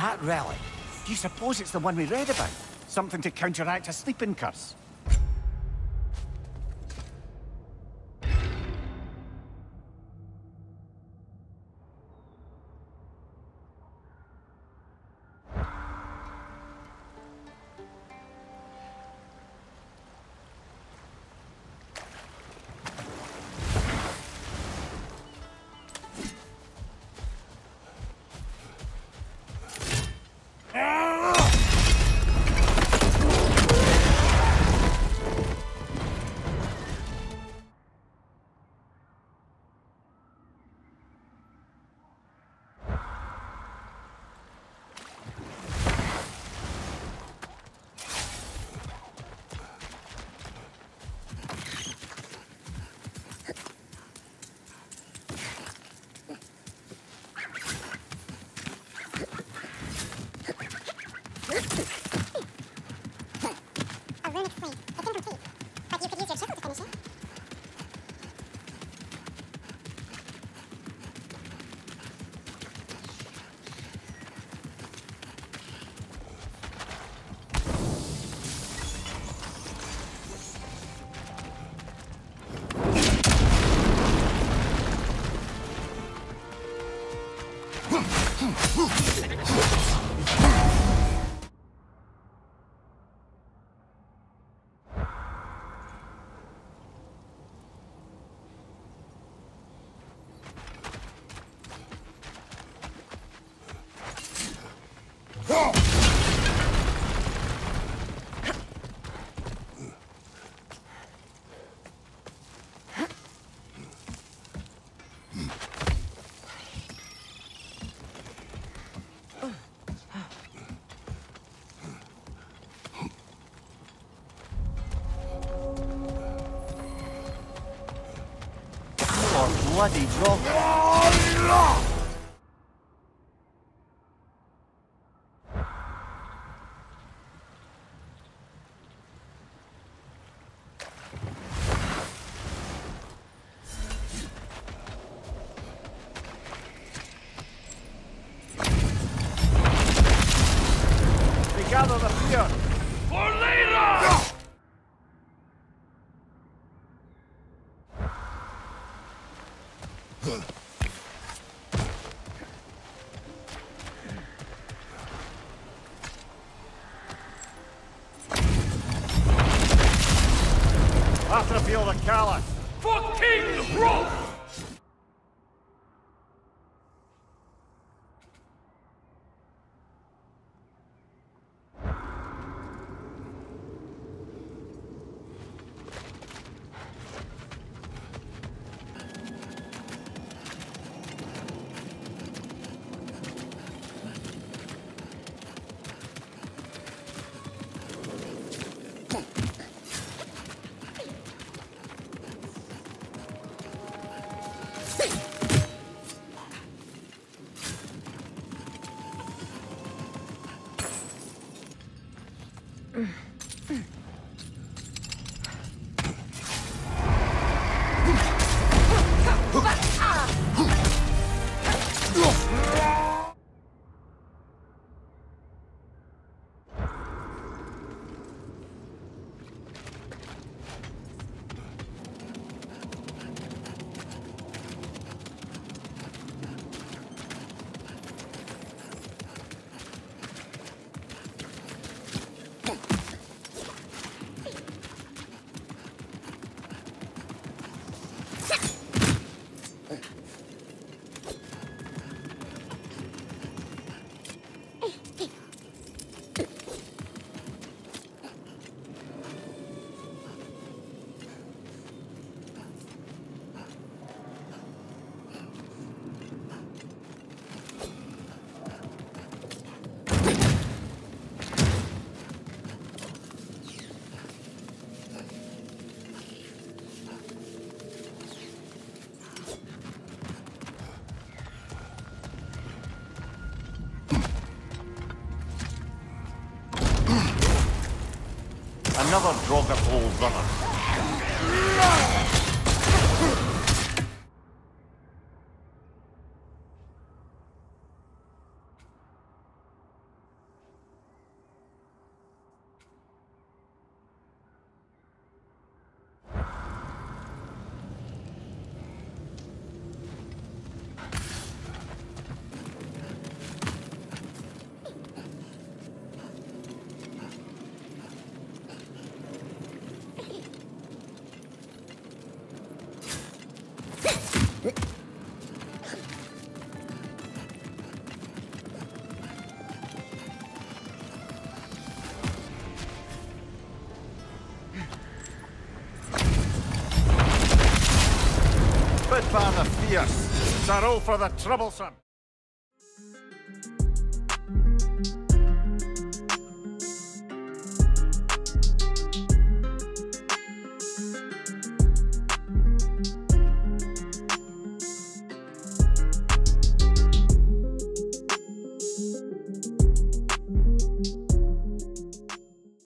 that relic? Do you suppose it's the one we read about? Something to counteract a sleeping curse? 我起进 Hardrefill the Callous. For King Rome! Another Draugr runner. Bodvar the fierce, Starolfr the troublesome.